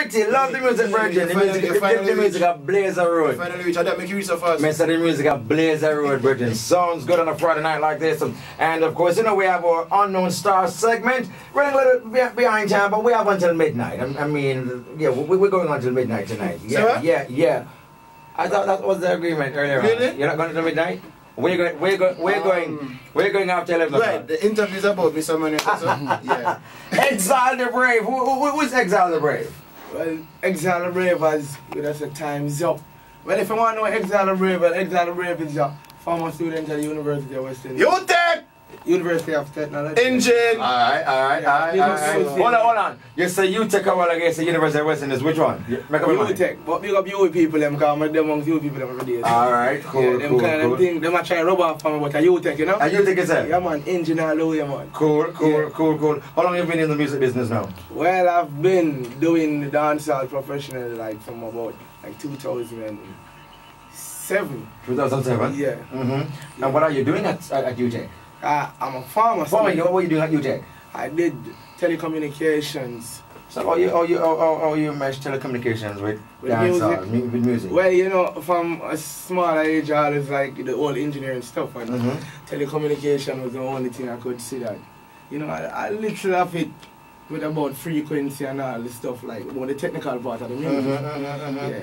Love the music, Virgin. The music, the, the, the music at Blazer Road. Finally reach, I don't make you reach so fast. Man, so the music at Blazer Road, Virgin. Sounds good on a Friday night like this. And of course, you know, we have our Unknown Star segment. Running a little behind time, but we have until midnight. I, I mean, yeah, we, we're going until midnight tonight. Yeah, Sarah? yeah, yeah. I thought that was the agreement earlier. on. You're not going to midnight? We're going, we're going, we're Um, going, we're going after 11 Right, o'clock. the interview's about someone else. yeah. Exile the Brave. Who, who, who's Exile the Brave? Well, Exile the Brave as with us a time's up. Well, if you want to know Exile Brave, well, Exile the Brave is a former student at the University of West Indies. UTech University of Technology. engine. All right, all right, yeah, all right. All right. Hold on, hold on. You say you take a while against the University of West Indies. Which one? You- Make up your mind. UTech, but big up you people, them, because I'm them among you people every day. Alright, cool, yeah, them cool, kind cool. of thing, them a try rub off on me, but a UTech, you know? And you take yourself? Yeah, man, engine all the way, man. Cool, cool, Yeah. cool, cool. How long have you been in the music business now? Well, I've been doing the dancehall professionally, like, from about, like, 2007. 2007? Yeah. Mm-hmm. And what are you doing at, at, at UTech? Uh, I'm a farmer. Were so you, what you doing at UTech? I did telecommunications. So how you, how you, how, how, how you mesh telecommunications with, With dancehall, music. mu- with music? Well, you know, from a small age, I was like the old engineering stuff, and Mhm. telecommunication was the only thing I could see that. You know, I, I literally have it with about frequency and all this stuff, like about the technical part of the music. Mhm, mhm, mhm. Yeah.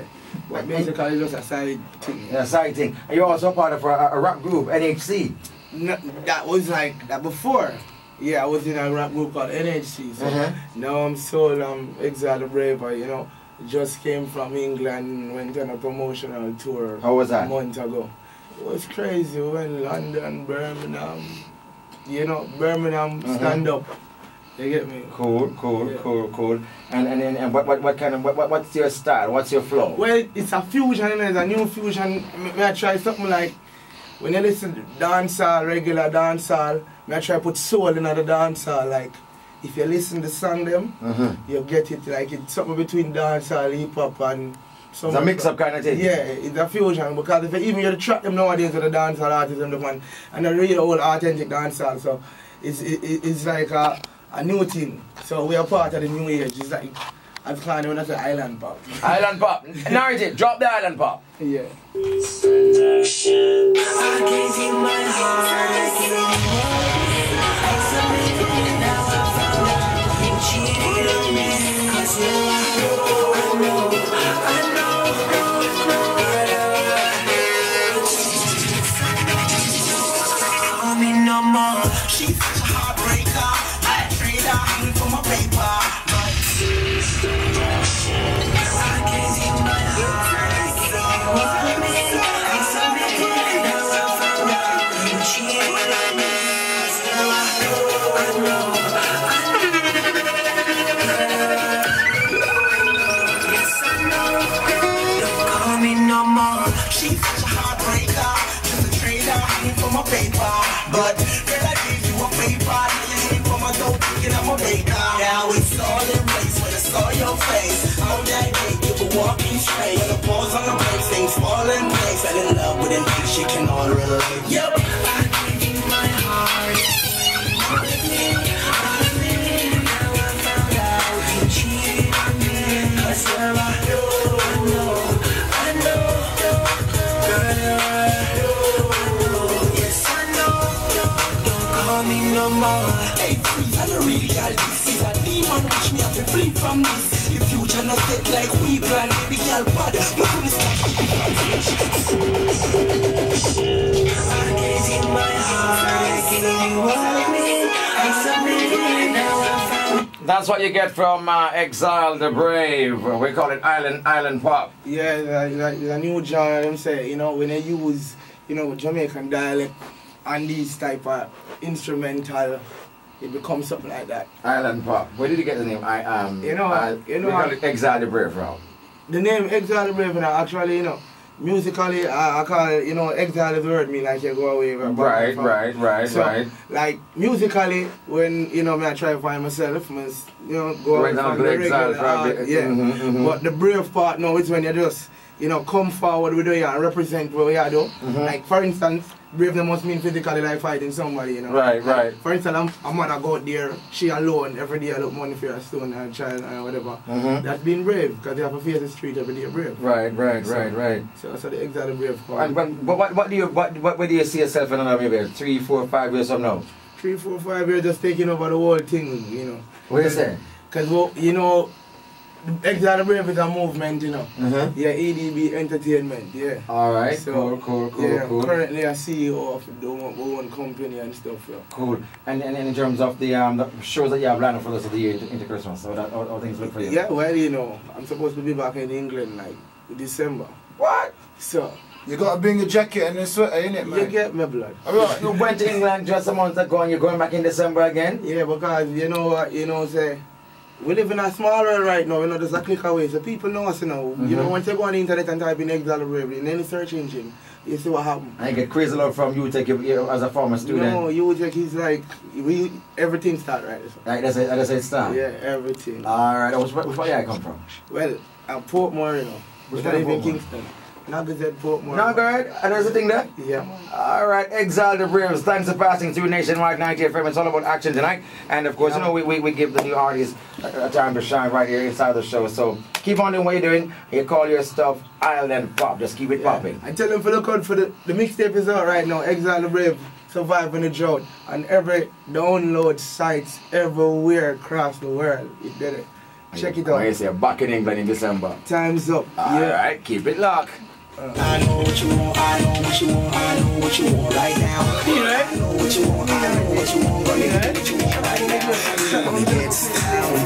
But basically, just a side thing. Yeah, side thing. And you're also part of a, a rap group, NHC. No, that was like that before. Yeah, I was in a rap group called NHC. So Uh-huh. now I'm sold um Exile the Braver, you know. Just came from England, went on a promotional tour How was that? a month ago. It was crazy. We went London, Birmingham, you know, Birmingham Mhm. stand up. You get me? Cool, cool, Yeah. cool, cool. And and and, and what, what what kind of what, what what's your style? What's your flow? Well, it's a fusion, you know, it's a new fusion. May I try something like when you listen to dancehall, regular dancehall, I try put soul in the dancehall. Like if you listen to song them, Mhm. you get it like it's something between dancehall, hip hop, and some. It's a mix up kind of thing. Yeah, it's a fusion because if you even you track them nowadays with the dancehall artists and the one and the real old authentic dancehall, so it's it, it- it's like a, a new thing. So we are part of the new age. It's like I've called on when I say island pop. Island pop. Narrative. Drop the island pop. Yeah. I gave you my heart, I gave you more. I submitted, now I found out you cheated on me. 'Cause you know, I know, I know, Call me no more. She's a heartbreaker. I trade her for my paper. Thinking I'm a baker. Now it's all in place when I saw your face. All that day you were walking straight. When the balls on the brakes, things fall in place. Fell in love with an ex, she can all relate. Yep. I gave you my heart. I on know, I know, I know. Girl, I know, yes I know. Call me no more. From this The future not set like we plan Baby girl bad, no couldn't stop I gave you my heart. I gave you all of me. I submitted. Now That's what you get from uh, Exile the Brave. We call it Island Island Pop. Yeah, the, the, the new genre, them say, you know, when they use, you know, Jamaican dialect and these type of instrumental, it becomes something like that. Island Pop. Where did you get the name? I um. You know, uh, you know, I- it Exile the Brave from. The name Exile the Brave, now, actually, you know, musically, I, I call it, you know, Exile is the word mean like you go away. Right, right, right, So, right. like, musically, when, you know, me I try to find myself, you know, go Right away now, the Exile regular from art, the- yeah. mhm, mhm. But the brave part no, it's when you just, you know, come forward with you and represent what you do. Mhm. Like, for instance, brave no must mean physically like fighting somebody, you know. Right, right. For instance, I'm, a mother go out there, she alone, every day I look money for a stone and a child and whatever. Mhm. That's being brave, because you have to face the street every day brave. Right, right, right, right. So, so the exactly brave And, part. but, but what, what do you what, what where do you see yourself in another maybe three, four, five years from now? Three, four, five years just taking over the whole thing, you know. What you say? Because, well, you know, Exile Di Brave is a movement, you know. Mm-hmm. Yeah, EDB Entertainment, yeah. All right, So, cool, cool, cool, yeah, cool. currently a CEO of the one, one company and stuff, yeah. Cool. And, and in terms of the um the shows that you have planned for the rest of the year into, into Christmas, so that how, how things look for you? Yeah, well, you know, I'm supposed to be back in England, like, December. What? So, You gotta bring a jacket and a sweater, innit, man? you get me, blood. I mean, you went to England just a month ago and you're going back in December again? Yeah, because, you know what, you know, say, we live in a small world right now, you know, just a click away, so people know us, you know. You know, Mhm. once you go on the internet and type in Exile Brave, in any search engine, you see what happens. You get crazy love from UTech you, you as a former student. No, you would he's like, we, everything start right. Like that's it, that's it start. Yeah, everything. Alright, which, which part I come from? well, uh, Portmore, you know. Which Which part I of live? Kingston. Nuggets at Portmore. No, good. And there's a thing there? Yeah. Alright, Exile the Braves. Thanks for passing through Nationwide 90 FM. It's all about action tonight. And of course, you know, we, we, we give the new artists a, a time to shine right here inside the show. So keep on doing what you're doing. You call your stuff Island Pop. Just keep it popping. I tell them for look out for the, the mixtape is out right now. Exile the Brave, Surviving the Drought. And every download sites everywhere across the world. You did it. Check it out. say back in England in December. Time's up. Yeah. Alright, keep it locked. I know what you want, I know what you want, I know what you want right now. I know what you want, I know what you want, but you know what you want right now. Let me get started.